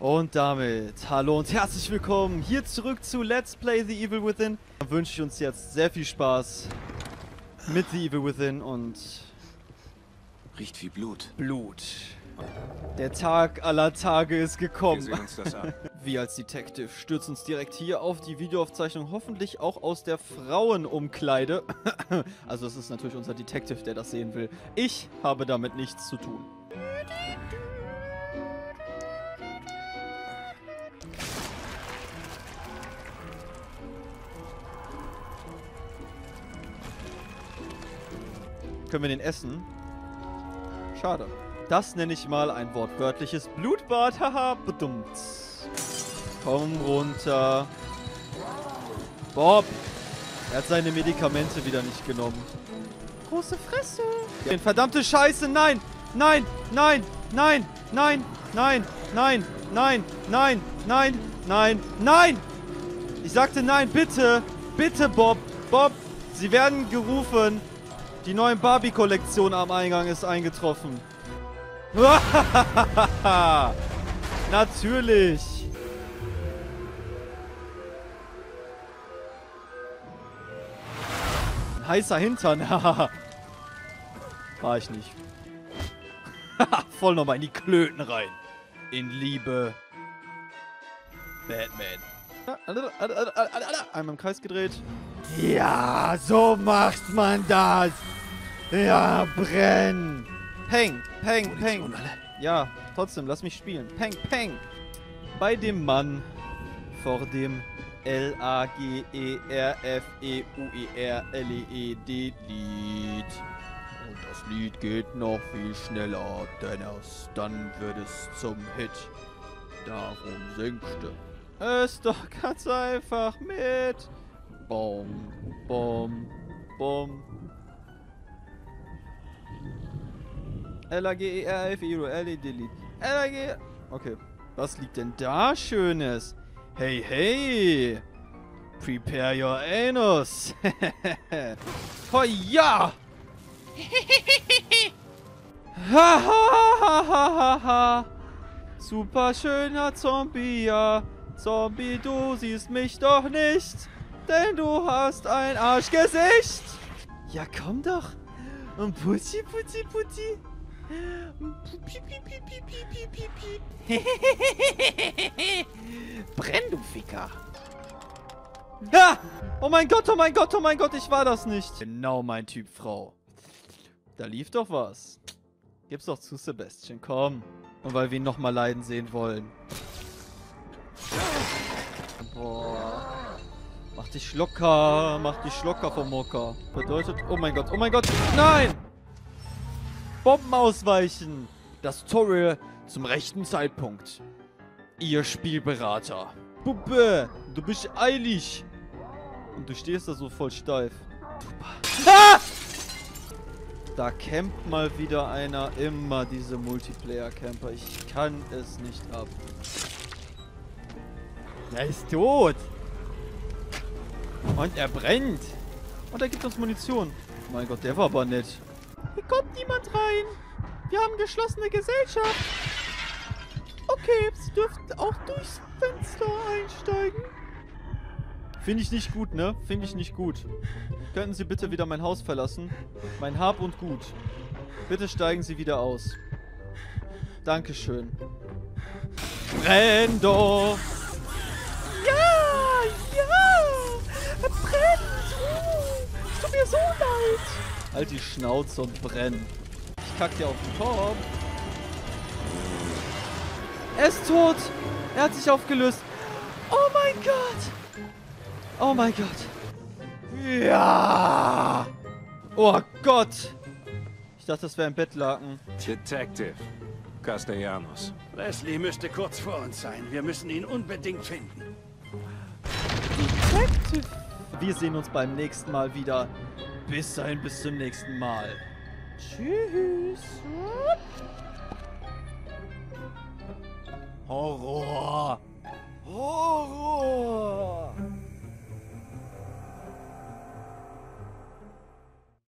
Und damit hallo und herzlich willkommen hier zurück zu Let's Play The Evil Within. Dann wünsche ich uns jetzt sehr viel Spaß mit The Evil Within und Riecht wie Blut. Blut. Der Tag aller Tage ist Wir gekommen. sehen uns das an. Wir als Detective stürzen uns direkt hier auf die Videoaufzeichnung, hoffentlich auch aus der Frauenumkleide. also es ist natürlich unser Detective, der das sehen will. Ich habe damit nichts zu tun. Können wir den essen? Schade. Das nenne ich mal ein wortwörtliches Blutbad. Haha, bedummt. Komm runter. Bob. Er hat seine Medikamente wieder nicht genommen. Große Fresse. Den verdammte Scheiße. Nein. Nein. Nein. Nein. Nein. Nein. Nein. Nein. Nein. Nein. Nein. Nein. Ich sagte nein. Bitte. Bitte, Bob. Bob. Sie werden gerufen. Die neue Barbie-Kollektion am Eingang ist eingetroffen. Natürlich. Ein heißer Hintern. War ich nicht. Voll nochmal in die Klöten rein. In Liebe. Batman. Einmal im Kreis gedreht. Ja, so macht man das. Ja, brenn. Peng, peng, peng. Ja, trotzdem, lass mich spielen. Peng, peng. Bei dem Mann vor dem E L-A-G-E-R-F-E-U-E-R-L-E-E-D Lied. Und das Lied geht noch viel schneller, denn erst dann wird es zum Hit. Darum singste es doch ganz einfach mit. Bom, bom, bom. L-A-G-E-R-F-E-U-L-E-D Lied. L-A-G... Okay. Was liegt denn da Schönes? Hey, hey! Prepare your anus! oh ja! ha, ha, ha, ha, ha, ha! Super schöner Zombie, ja! Zombie, du siehst mich doch nicht! Denn du hast ein Arschgesicht! Ja, komm doch! Und piep, piep, piep. Brenn, du Ficker! Ha! Oh mein Gott, oh mein Gott, oh mein Gott, ich war das nicht. Genau mein Typ Frau. Da lief doch was. Gib's doch zu, Sebastian, komm. Und weil wir ihn nochmal leiden sehen wollen. Boah. Mach dich locker, mach dich locker vom Mocker. Bedeutet, oh mein Gott, oh mein Gott, nein! Bomben ausweichen. Das Tutorial zum rechten Zeitpunkt. Ihr Spielberater. Puppe, du bist eilig. Und du stehst da so voll steif. Ah! Da campt mal wieder einer. Immer diese Multiplayer-Camper. Ich kann es nicht ab. Er ist tot. Und er brennt. Und er gibt uns Munition. Mein Gott, der war aber nett. Hier kommt niemand rein. Wir haben geschlossene Gesellschaft. Okay, Sie dürfen auch durchs Fenster einsteigen. Finde ich nicht gut, ne? Finde ich nicht gut. Könnten Sie bitte wieder mein Haus verlassen? Mein Hab und Gut. Bitte steigen Sie wieder aus. Dankeschön. Brenn brennt! Uh, es tut mir so leid! Halt die Schnauze und brenn. Ich kack dir auf den Kopf. Er ist tot! Er hat sich aufgelöst. Oh mein Gott! Oh mein Gott. Ja! Oh Gott! Ich dachte, das wäre ein Bettlaken. Detective. Castellanos. Leslie müsste kurz vor uns sein. Wir müssen ihn unbedingt finden. Detective. Wir sehen uns beim nächsten Mal wieder. Bis dahin, bis zum nächsten Mal. Tschüss. Horror.